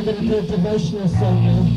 I'm going to do a devotional song